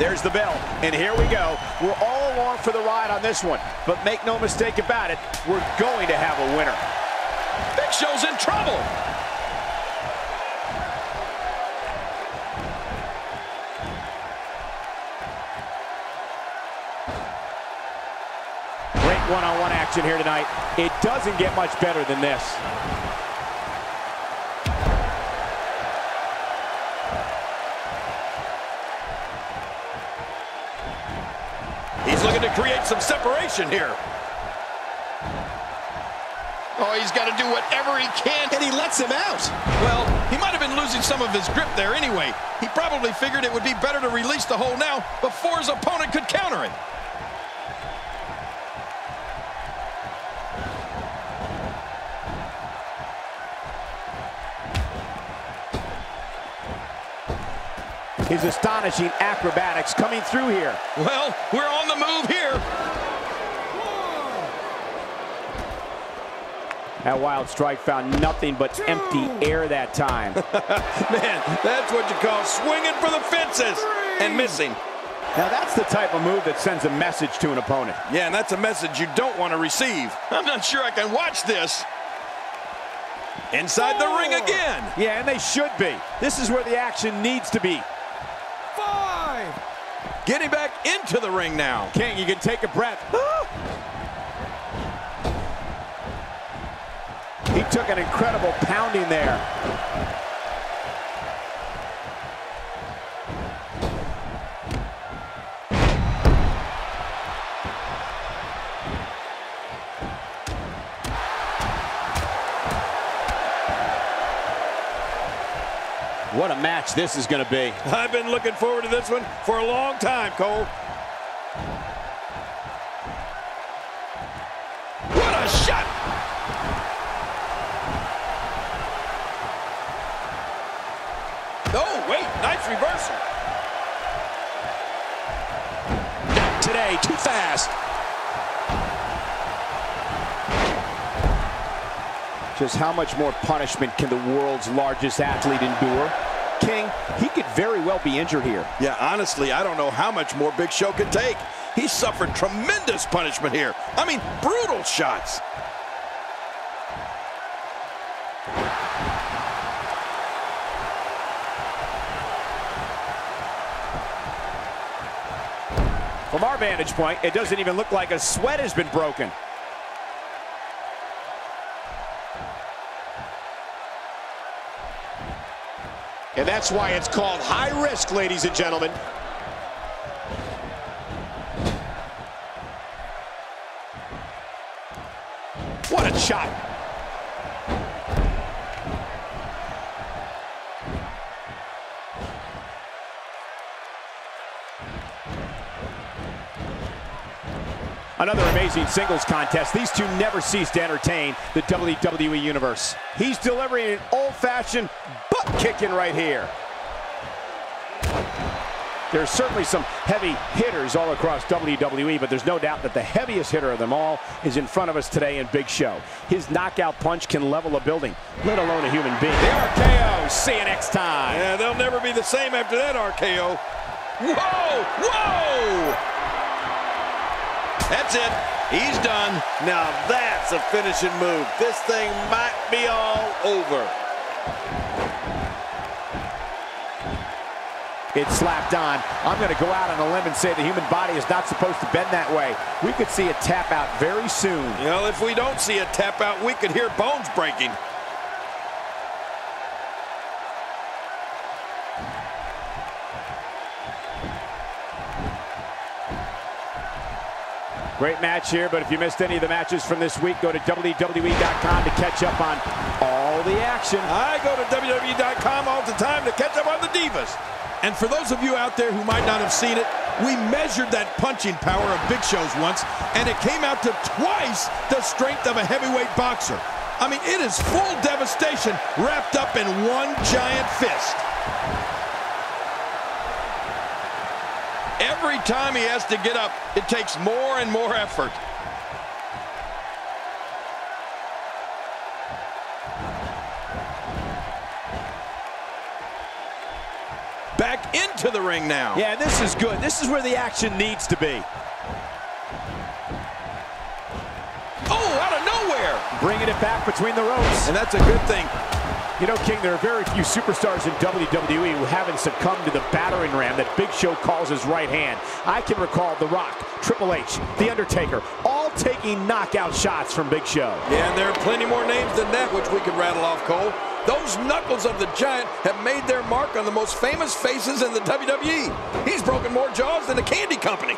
There's the bell, and here we go. We're all along for the ride on this one, but make no mistake about it, we're going to have a winner. Big Show's in trouble. Great one-on-one action here tonight. It doesn't get much better than this. Looking to create some separation here. Oh, he's got to do whatever he can. And he lets him out. Well, he might have been losing some of his grip there anyway. He probably figured it would be better to release the hold now before his opponent could counter it. His astonishing acrobatics coming through here. Well, we're on the move here. That wild strike found nothing but empty air that time. Man, that's what you call swinging for the fences and missing. Now that's the type of move that sends a message to an opponent. Yeah, and that's a message you don't want to receive. I'm not sure I can watch this. Inside the ring again. Yeah, and they should be. This is where the action needs to be. Getting back into the ring now. King, you can take a breath. Ah! he took an incredible pounding there. What a match this is going to be. I've been looking forward to this one for a long time, Cole. What a shot! Oh, wait, nice reversal. Not today, too fast. Just how much more punishment can the world's largest athlete endure? King, he could very well be injured here. Yeah, honestly, I don't know how much more Big Show can take. He suffered tremendous punishment here. I mean, brutal shots. From our vantage point, it doesn't even look like a sweat has been broken. And that's why it's called high risk, ladies and gentlemen. What a shot. Another amazing singles contest. These two never cease to entertain the WWE Universe. He's delivering an old-fashioned kicking right here. There's certainly some heavy hitters all across WWE, but there's no doubt that the heaviest hitter of them all is in front of us today in Big Show. His knockout punch can level a building, let alone a human being. The RKO. See you next time. Yeah, they'll never be the same after that RKO. Whoa! Whoa! That's it. He's done. Now that's a finishing move. This thing might be all over. It's slapped on. I'm going to go out on a limb and say the human body is not supposed to bend that way. We could see a tap out very soon. Well, if we don't see a tap out, we could hear bones breaking. Great match here, but if you missed any of the matches from this week, go to WWE.com to catch up on all the action. I go to WWE.com all the time to catch up on the Divas. And for those of you out there who might not have seen it, we measured that punching power of Big Show's once, and it came out to twice the strength of a heavyweight boxer. I mean, it is full devastation wrapped up in one giant fist. Every time he has to get up, it takes more and more effort. Ring now. Yeah, this is good. This is where the action needs to be. Oh, out of nowhere. Bringing it back between the ropes. And that's a good thing. You know, King, there are very few superstars in WWE who haven't succumbed to the battering ram that Big Show calls his right hand. I can recall The Rock, Triple H, The Undertaker, all taking knockout shots from Big Show. Yeah, and there are plenty more names than that which we could rattle off, Cole. Those knuckles of the Giant have made their mark on the most famous faces in the WWE. He's broken more jaws than the candy company.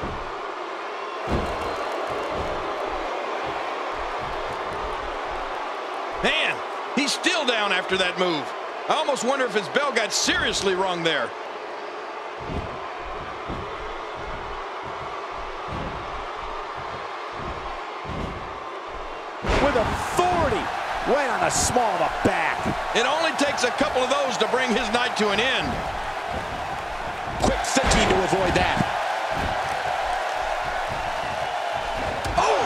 Man, he's still down after that move. I almost wonder if his bell got seriously wrong there. With authority, right on the small of the back. It only takes a couple of those to bring his night to an end. Quick thinking to avoid that. Oh,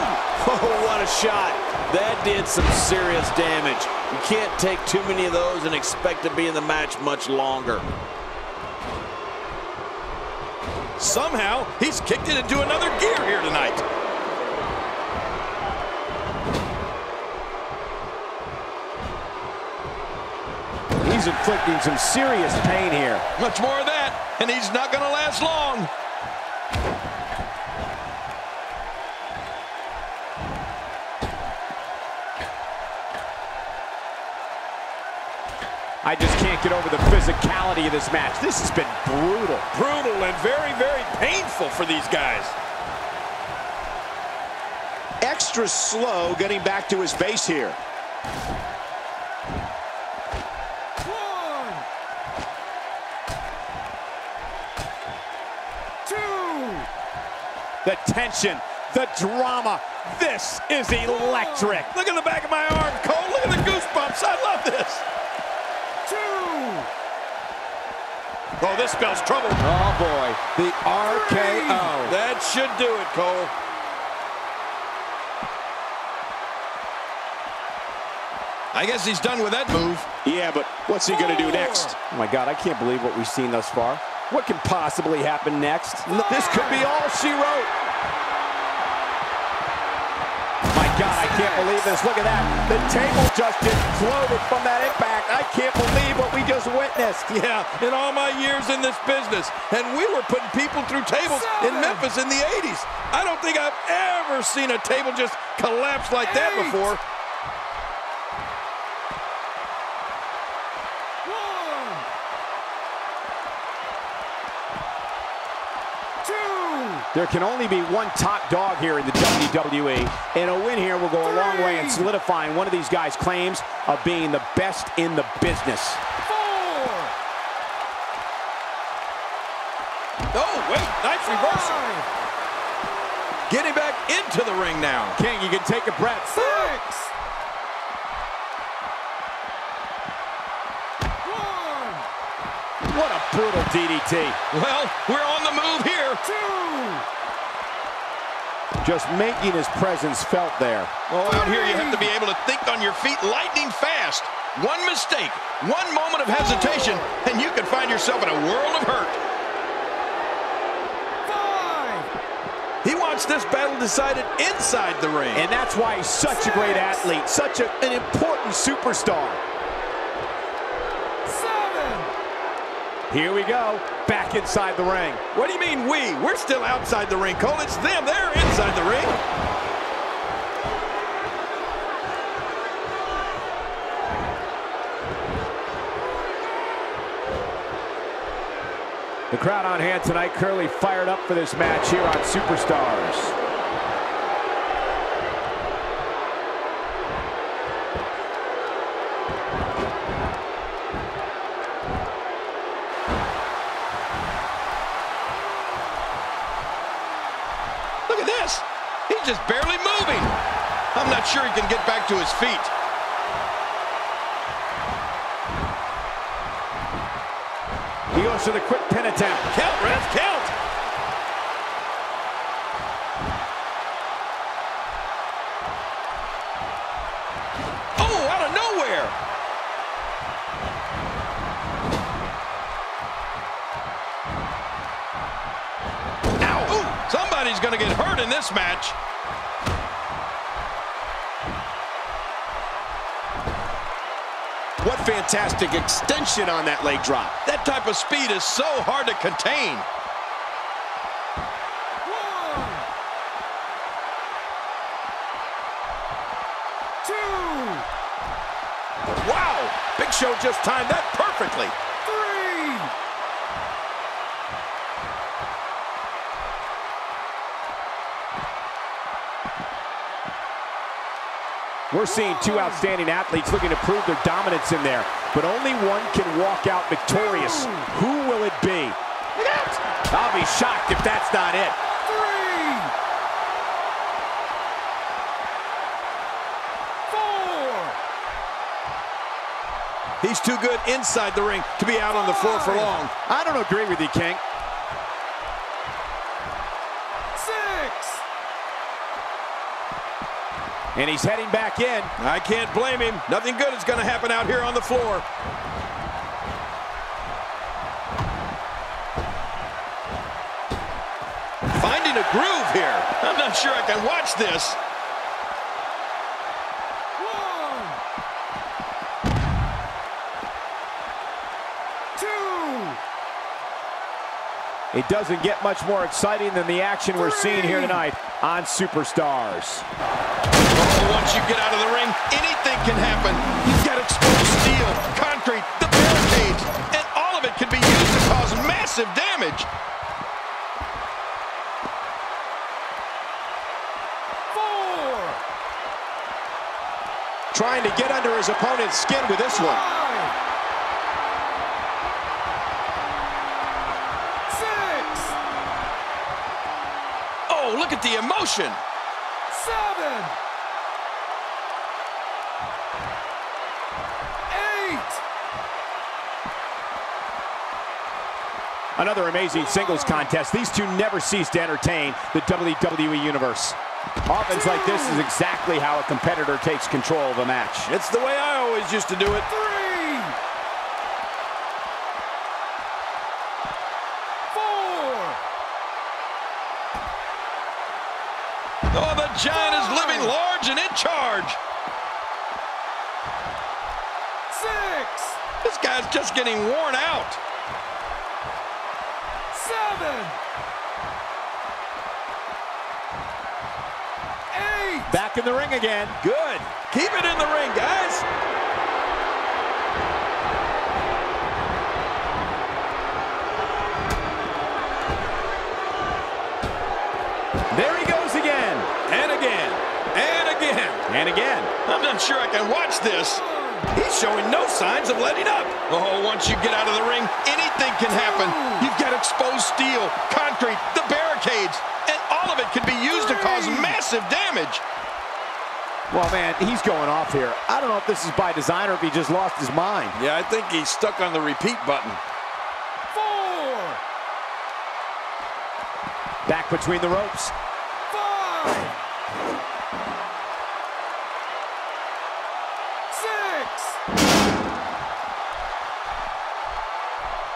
oh, what a shot. That did some serious damage. You can't take too many of those and expect to be in the match much longer. Somehow, he's kicked it into another gear here tonight. He's inflicting some serious pain here. Much more of that, and he's not going to last long. I just can't get over the physicality of this match. This has been brutal. Brutal and very, very painful for these guys. Extra slow getting back to his base here. The tension, the drama. This is electric. Oh. Look at the back of my arm, Cole. Look at the goosebumps. I love this. Two. Oh, this spells trouble. Oh, boy. The RKO. That should do it, Cole. I guess he's done with that move. Yeah, but what's he going to do next? Oh. oh, my God. I can't believe what we've seen thus far. What can possibly happen next? This could be all she wrote. My God, I can't believe this. Look at that. The table just exploded from that impact. I can't believe what we just witnessed. Yeah, in all my years in this business, and we were putting people through tables in Memphis in the 80s. I don't think I've ever seen a table just collapse like that before. There can only be one top dog here in the WWE, and a win here will go a long way in solidifying one of these guys' claims of being the best in the business. Oh, wait, nice reversal. Getting back into the ring now. King, you can take a breath. Six. What a brutal DDT. Well, we're on the move here. Just making his presence felt there. Well, out here you have to be able to think on your feet lightning fast. One mistake, one moment of hesitation, and you can find yourself in a world of hurt. He wants this battle decided inside the ring. And that's why he's such a great athlete, such a, an important superstar. Here we go, back inside the ring. What do you mean we? We're still outside the ring, Cole. It's them. They're inside the ring. The crowd on hand tonight, Curly fired up for this match here on Superstars. just barely moving. I'm not sure he can get back to his feet. He goes for the quick pin attempt. Count, Ref, count! Oh, out of nowhere! Ow! Ooh, somebody's gonna get hurt in this match. What fantastic extension on that leg drop. That type of speed is so hard to contain. One. Two. Wow, Big Show just timed that perfectly. Three. We're seeing two outstanding athletes looking to prove their dominance in there, but only one can walk out victorious. Who will it be? I'll be shocked if that's not it. Three. Four. He's too good inside the ring to be out on the floor for long. I don't agree with you, King. And he's heading back in. I can't blame him. Nothing good is going to happen out here on the floor. Finding a groove here. I'm not sure I can watch this. It doesn't get much more exciting than the action we're seeing here tonight on Superstars. Once you get out of the ring, anything can happen. You've got exposed steel, concrete, the barricades, and all of it can be used to cause massive damage. Four. Trying to get under his opponent's skin with this one. The emotion. Seven. Eight. Another amazing singles contest. These two never cease to entertain the WWE Universe. Offense like this is exactly how a competitor takes control of a match. It's the way I always used to do it. The giant is living large and in charge. Six. This guy's just getting worn out. Seven. Eight. Back in the ring again. Good. Keep it in the ring, guys. There he goes again. And again. And again. And again. I'm not sure I can watch this. He's showing no signs of letting up. Oh, once you get out of the ring, anything can happen. You've got exposed steel, concrete, the barricades, and all of it can be used to cause massive damage. Well, man, he's going off here. I don't know if this is by design or if he just lost his mind. Yeah, I think he's stuck on the repeat button. Four. Back between the ropes.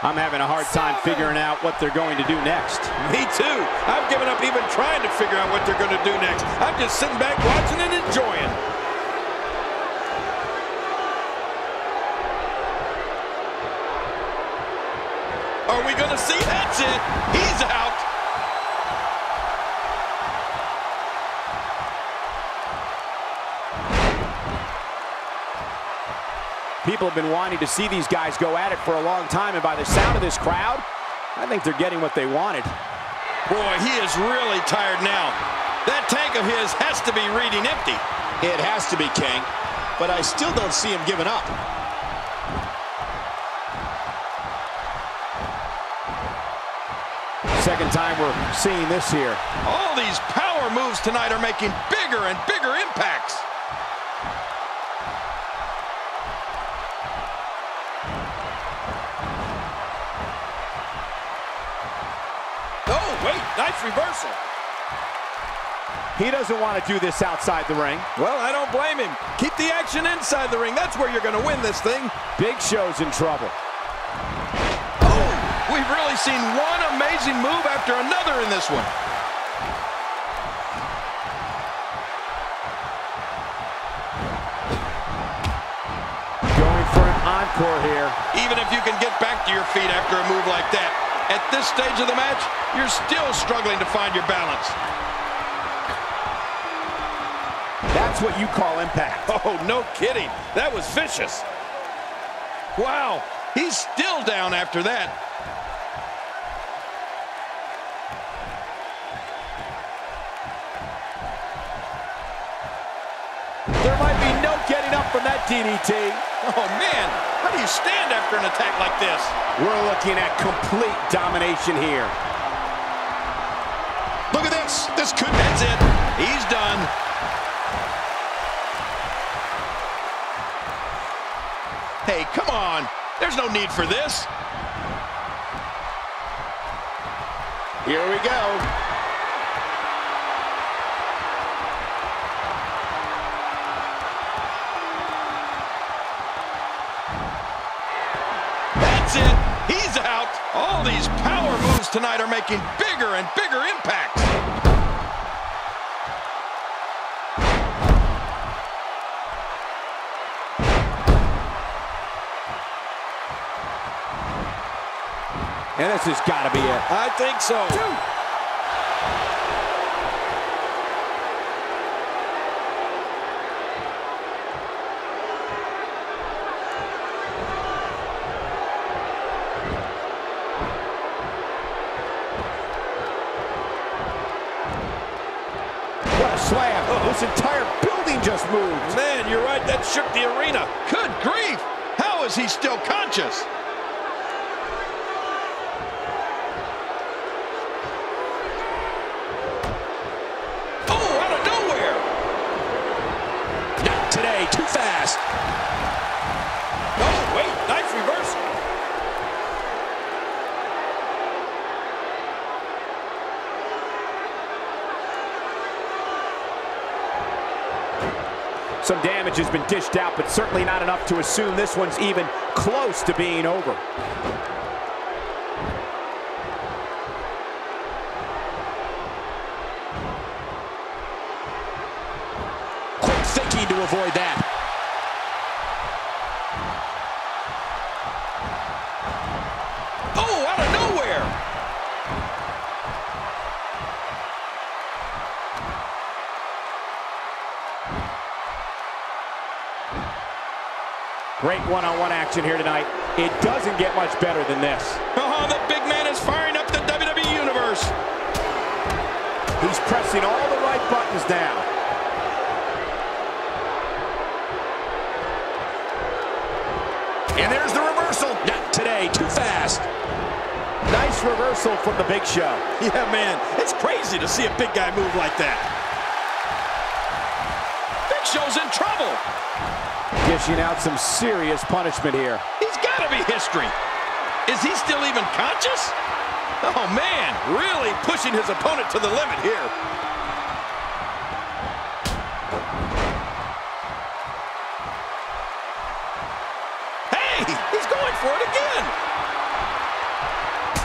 I'm having a hard time figuring out what they're going to do next. Me too. I've given up even trying to figure out what they're going to do next. I'm just sitting back watching and enjoying. Are we going to see? That's it. He's out. People have been wanting to see these guys go at it for a long time, and by the sound of this crowd, I think they're getting what they wanted. Boy, he is really tired now. That tank of his has to be reading empty. It has to be, King. But I still don't see him giving up. Second time we're seeing this here. All these power moves tonight are making bigger and bigger impacts. Nice reversal. He doesn't want to do this outside the ring. Well, I don't blame him. Keep the action inside the ring. That's where you're going to win this thing. Big Show's in trouble. Oh, we've really seen one amazing move after another in this one. Going for an encore here. Even if you can get back to your feet after a move like that, at this stage of the match, you're still struggling to find your balance. That's what you call impact. Oh, no kidding. That was vicious. Wow, he's still down after that. There might be no getting up from that DDT. Oh, man, how do you stand after an attack like this? We're looking at complete domination here. Look at this. This could... That's it. He's done. Hey, come on. There's no need for this. Here we go. Making bigger and bigger impacts. And this has got to be it. I think so. What shook the arena. Good grief. How is he still conscious? Oh, out of nowhere. Not today. Too fast. Oh, wait. Nice reversal. Some damage has been dished out, but certainly not enough to assume this one's even close to being over. Great one-on-one action here tonight. It doesn't get much better than this. Oh, the big man is firing up the WWE Universe. He's pressing all the right buttons now. And there's the reversal. Not today. Too fast. Nice reversal from the Big Show. Yeah, man, it's crazy to see a big guy move like that. Dishing out some serious punishment here. He's got to be history. Is he still even conscious? Oh, man, really pushing his opponent to the limit here. Hey, he's going for it again.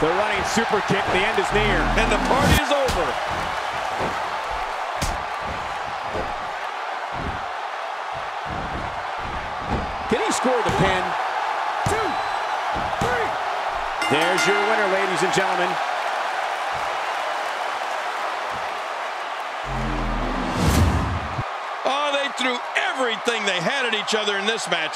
The running super kick, the end is near. And the party is over. Score the pin? Two. Three. There's your winner, ladies and gentlemen. Oh, they threw everything they had at each other in this match.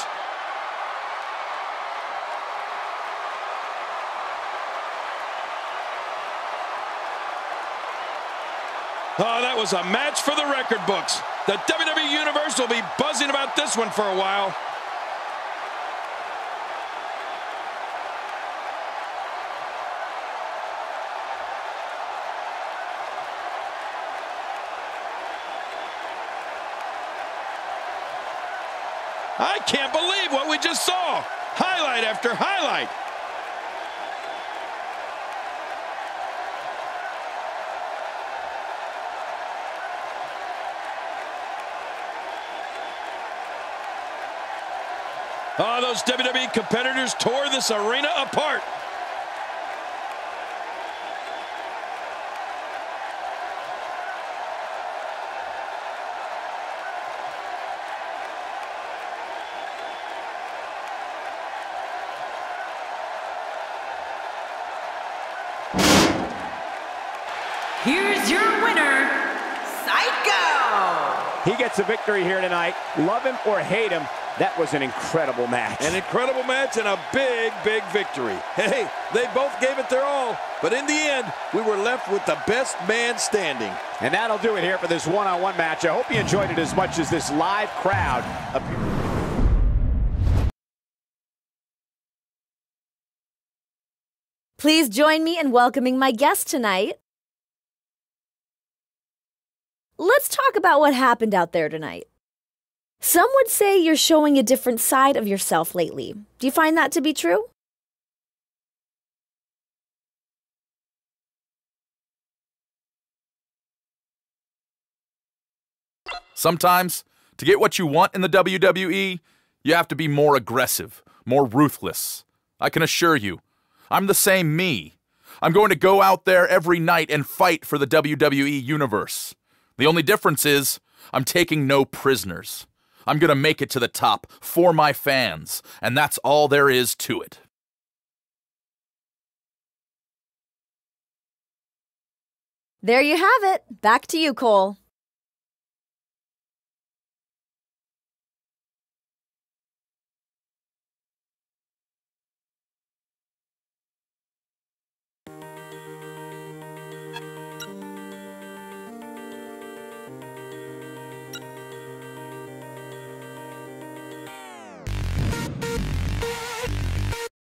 Oh, that was a match for the record books. The WWE Universe will be buzzing about this one for a while. I can't believe what we just saw. Highlight after highlight. Oh, those WWE competitors tore this arena apart. Gets a victory here tonight. Love him or hate him, that was an incredible match. An incredible match and a big, big victory. Hey, they both gave it their all, but in the end, we were left with the best man standing. And that'll do it here for this one-on-one -on -one match. I hope you enjoyed it as much as this live crowd. Please join me in welcoming my guest tonight. Let's talk about what happened out there tonight. Some would say you're showing a different side of yourself lately. Do you find that to be true? Sometimes, to get what you want in the WWE, you have to be more aggressive, more ruthless. I can assure you, I'm the same me. I'm going to go out there every night and fight for the WWE Universe. The only difference is, I'm taking no prisoners. I'm going to make it to the top for my fans, and that's all there is to it. There you have it. Back to you, Cole.